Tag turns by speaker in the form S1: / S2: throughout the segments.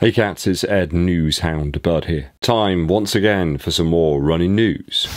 S1: Hey cats, it's Ed Newshound Bud here. Time once again for some more running news.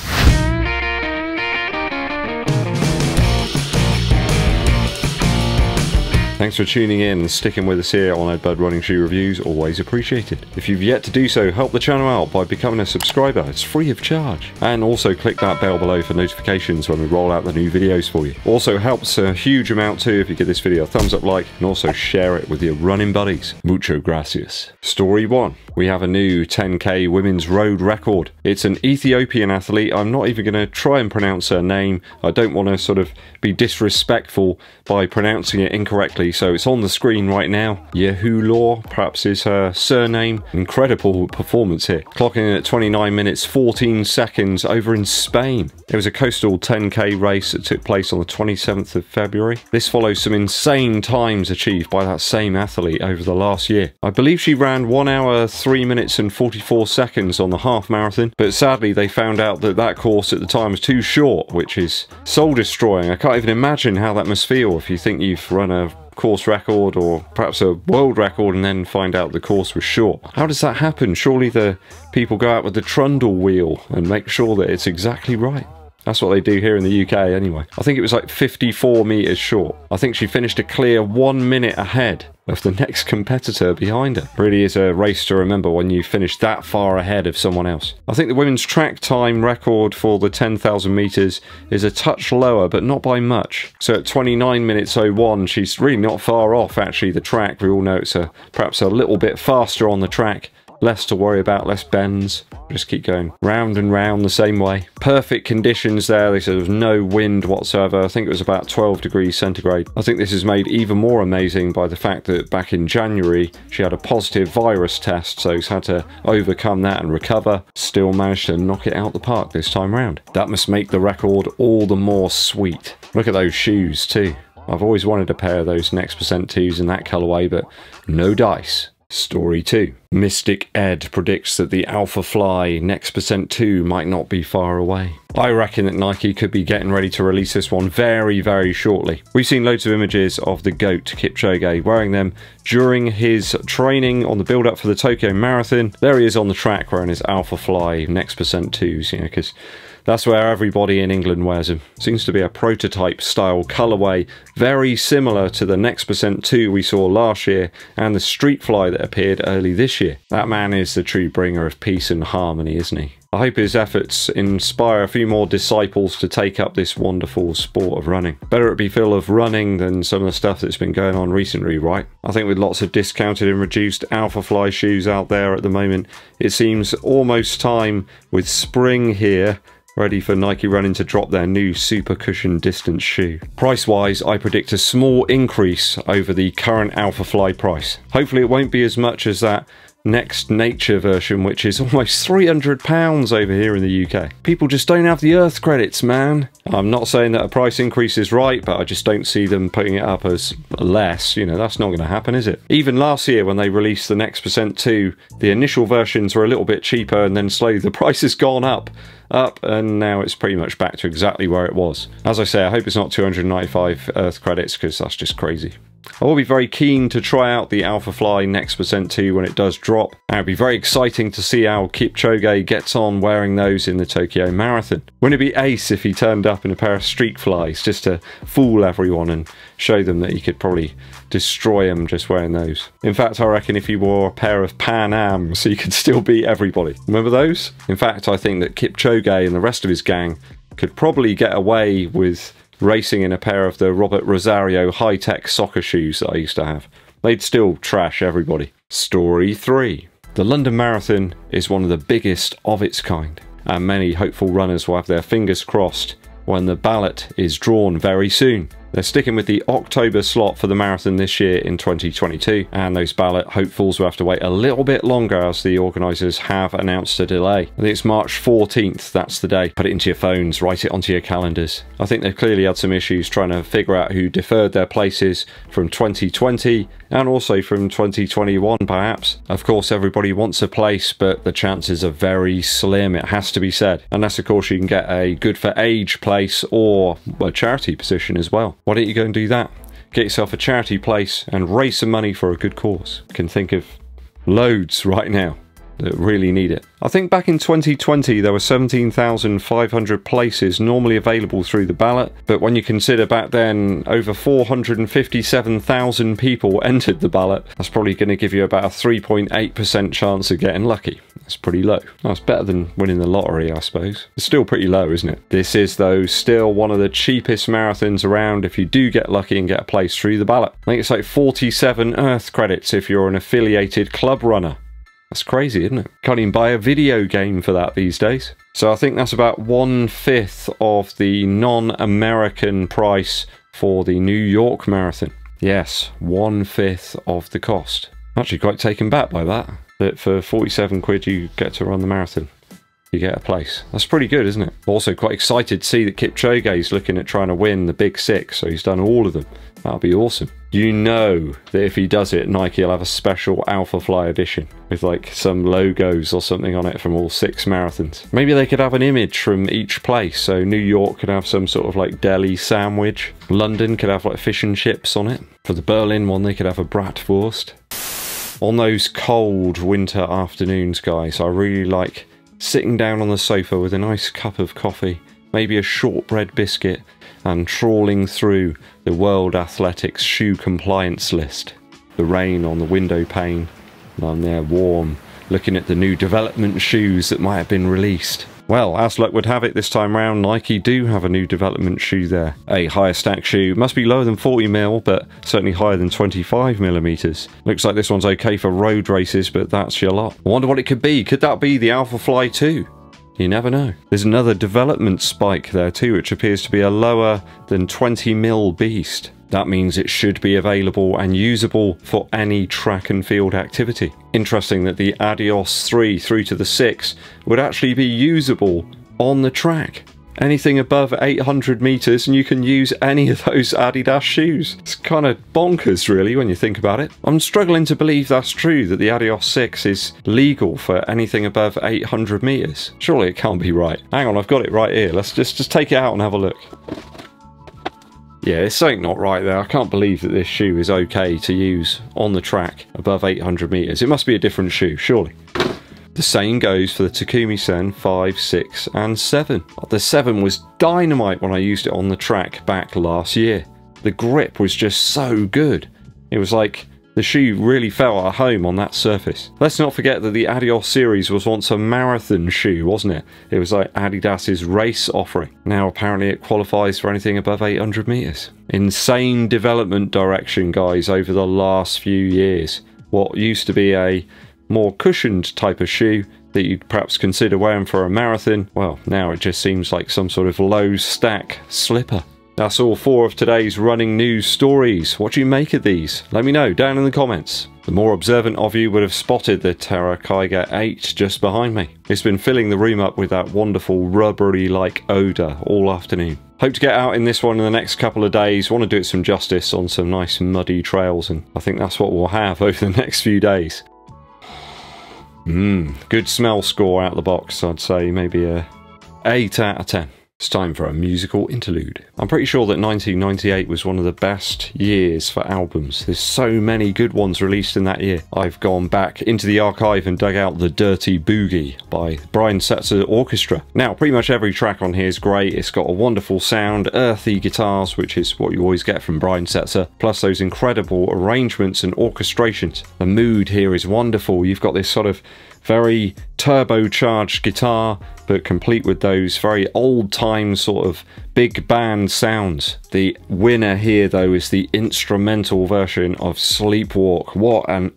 S1: Thanks for tuning in and sticking with us here on Ed Bud Running Shoe Reviews, always appreciated. If you've yet to do so, help the channel out by becoming a subscriber, it's free of charge. And also click that bell below for notifications when we roll out the new videos for you. Also helps a huge amount too if you give this video a thumbs up like and also share it with your running buddies. Mucho gracias. Story 1. We have a new 10k women's road record. It's an Ethiopian athlete. I'm not even going to try and pronounce her name. I don't want to sort of be disrespectful by pronouncing it incorrectly so it's on the screen right now. Yehualaw, perhaps is her surname. Incredible performance here. Clocking in at 29 minutes 14 seconds over in Spain. It was a coastal 10k race that took place on the 27th of February. This follows some insane times achieved by that same athlete over the last year. I believe she ran 1 hour 3 minutes and 44 seconds on the half marathon, but sadly they found out that that course at the time was too short, which is soul destroying. I can't even imagine how that must feel if you think you've run a course record or perhaps a world record and then find out the course was short. How does that happen? Surely the people go out with the trundle wheel and make sure that it's exactly right. That's what they do here in the UK anyway. I think it was like 54 metres short. I think she finished a clear one minute ahead of the next competitor behind her. Really is a race to remember when you finish that far ahead of someone else. I think the women's track time record for the 10,000 metres is a touch lower, but not by much. So at 29 minutes 01, she's really not far off actually the track. We all know it's a, perhaps a little bit faster on the track less to worry about, less bends. Just keep going round and round the same way. Perfect conditions there. They said there was no wind whatsoever. I think it was about 12 degrees centigrade. I think this is made even more amazing by the fact that back in January she had a positive virus test, so he's had to overcome that and recover. Still managed to knock it out the park this time round. That must make the record all the more sweet. Look at those shoes too. I've always wanted a pair of those Next Percent 2s in that colourway, but no dice. Story 2. Mystic Ed predicts that the Alphafly Next Percent 2 might not be far away. I reckon that Nike could be getting ready to release this one very, very shortly. We've seen loads of images of the GOAT Kipchoge wearing them during his training on the build up for the Tokyo Marathon. There he is on the track wearing his Alphafly Next Percent 2s, you know, because that's where everybody in England wears them. Seems to be a prototype style colourway, very similar to the Next Percent 2 we saw last year and the Streakfly that appeared early this year. That man is the true bringer of peace and harmony, isn't he? I hope his efforts inspire a few more disciples to take up this wonderful sport of running. Better it be full of running than some of the stuff that's been going on recently, right? I think with lots of discounted and reduced Alphafly shoes out there at the moment, it seems almost time with spring here ready for Nike Running to drop their new super cushion distance shoe. Price wise, I predict a small increase over the current Alphafly price. Hopefully it won't be as much as that Next Nature version, which is almost £300 over here in the UK. People just don't have the Earth credits, man. I'm not saying that a price increase is right, but I just don't see them putting it up as less. You know, that's not going to happen, is it? Even last year when they released the Next Percent 2, the initial versions were a little bit cheaper and then slowly the price has gone up up and now it's pretty much back to exactly where it was. As I say, I hope it's not 295 Earth credits because that's just crazy. I will be very keen to try out the Alphafly Next Percent 2 when it does drop. And it'll be very exciting to see how Kipchoge gets on wearing those in the Tokyo Marathon. Wouldn't it be ace if he turned up in a pair of Streakflies just to fool everyone and show them that he could probably destroy them just wearing those. In fact, I reckon if he wore a pair of Pan Ams, he could still beat everybody. Remember those? In fact, I think that Kipchoge and the rest of his gang could probably get away with racing in a pair of the Robert Rosario high-tech soccer shoes that I used to have. They'd still trash everybody. Story 3. The London Marathon is one of the biggest of its kind, and many hopeful runners will have their fingers crossed when the ballot is drawn very soon. They're sticking with the October slot for the marathon this year in 2022, and those ballot hopefuls will have to wait a little bit longer as the organisers have announced a delay. I think it's March 14th, that's the day. Put it into your phones, write it onto your calendars. I think they've clearly had some issues trying to figure out who deferred their places from 2020 and also from 2021 perhaps. Of course everybody wants a place but the chances are very slim it has to be said unless of course you can get a good for age place or a charity position as well. Why don't you go and do that? Get yourself a charity place and raise some money for a good cause. I can think of loads right now that really need it. I think back in 2020 there were 17,500 places normally available through the ballot, but when you consider back then over 457,000 people entered the ballot, that's probably going to give you about a 3.8% chance of getting lucky. That's pretty low. That's better than winning the lottery, I suppose. It's still pretty low, isn't it? This is, though, still one of the cheapest marathons around if you do get lucky and get a place through the ballot. I think it's like 47 Earth credits if you're an affiliated club runner. That's crazy, isn't it? Can't even buy a video game for that these days. So I think that's about one fifth of the non American price for the New York Marathon. Yes, one fifth of the cost. I'm Actually, quite taken back by that. That for 47 quid you get to run the marathon. You get a place. That's pretty good, isn't it? Also, quite excited to see that Kipchoge is looking at trying to win the big six, so he's done all of them. That'll be awesome. You know that if he does it, Nike will have a special Alphafly edition with like some logos or something on it from all six marathons. Maybe they could have an image from each place. So New York could have some sort of like deli sandwich. London could have like fish and chips on it. For the Berlin one, they could have a bratwurst. On those cold winter afternoons, guys, I really like sitting down on the sofa with a nice cup of coffee, maybe a shortbread biscuit, and trawling through the World Athletics shoe compliance list. The rain on the window pane, and I'm there warm, looking at the new development shoes that might have been released. Well, as luck would have it this time round, Nike do have a new development shoe there. A higher stack shoe, must be lower than 40mm, but certainly higher than 25mm. Looks like this one's okay for road races, but that's your lot. I wonder what it could be. Could that be the Alphafly 2? You never know. There's another development spike there too, which appears to be a lower than 20 mil beast. That means it should be available and usable for any track and field activity. Interesting that the Adios 3 through to the 6 would actually be usable on the track. Anything above 800 meters and you can use any of those Adidas shoes. It's kind of bonkers really when you think about it. I'm struggling to believe that's true that the Adios 6 is legal for anything above 800 meters. Surely it can't be right. Hang on, I've got it right here. Let's just, just take it out and have a look. Yeah, there's something not right there. I can't believe that this shoe is okay to use on the track above 800 metres. It must be a different shoe, surely. The same goes for the Takumi Sen 5, 6 and 7. The 7 was dynamite when I used it on the track back last year. The grip was just so good. It was like the shoe really felt at home on that surface. Let's not forget that the Adios series was once a marathon shoe, wasn't it? It was like Adidas's race offering. Now apparently it qualifies for anything above 800 metres. Insane development direction, guys, over the last few years. What used to be a more cushioned type of shoe that you'd perhaps consider wearing for a marathon, well, now it just seems like some sort of low stack slipper. That's all four of today's running news stories. What do you make of these? Let me know down in the comments. The more observant of you would have spotted the Terra Kiger 8 just behind me. It's been filling the room up with that wonderful rubbery like odour all afternoon. Hope to get out in this one in the next couple of days. Want to do it some justice on some nice muddy trails and I think that's what we'll have over the next few days. Mmm, good smell score out of the box. I'd say maybe a 8 out of 10. It's time for a musical interlude. I'm pretty sure that 1998 was one of the best years for albums. There's so many good ones released in that year. I've gone back into the archive and dug out The Dirty Boogie by Brian Setzer Orchestra. Now, pretty much every track on here is great. It's got a wonderful sound, earthy guitars, which is what you always get from Brian Setzer, plus those incredible arrangements and orchestrations. The mood here is wonderful. You've got this sort of very turbocharged guitar, but complete with those very old time sort of big band sounds. The winner here, though, is the instrumental version of Sleepwalk. What an.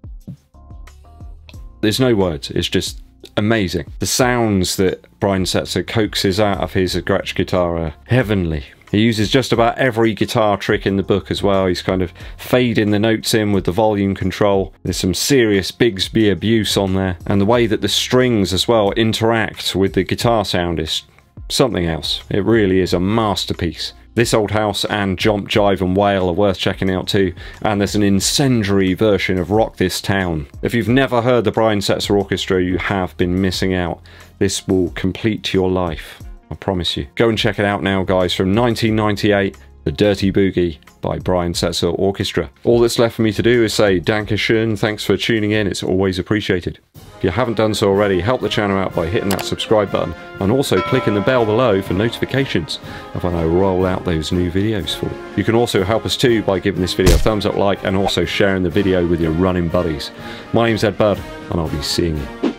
S1: There's no words, it's just amazing. The sounds that Brian Setzer coaxes out of his Gretsch guitar are heavenly. He uses just about every guitar trick in the book as well. He's kind of fading the notes in with the volume control. There's some serious Bigsby abuse on there. And the way that the strings as well interact with the guitar sound is something else. It really is a masterpiece. This Old House and Jump, Jive and Wail are worth checking out too, and there's an incendiary version of Rock This Town. If you've never heard the Brian Setzer Orchestra, you have been missing out. This will complete your life. I promise you. Go and check it out now, guys, from 1998 The Dirty Boogie by Brian Setzer Orchestra. All that's left for me to do is say Dankeschön, thanks for tuning in, it's always appreciated. If you haven't done so already, help the channel out by hitting that subscribe button and also clicking the bell below for notifications of when I roll out those new videos for you. You can also help us too by giving this video a thumbs up like and also sharing the video with your running buddies. My name's Ed Budd and I'll be seeing you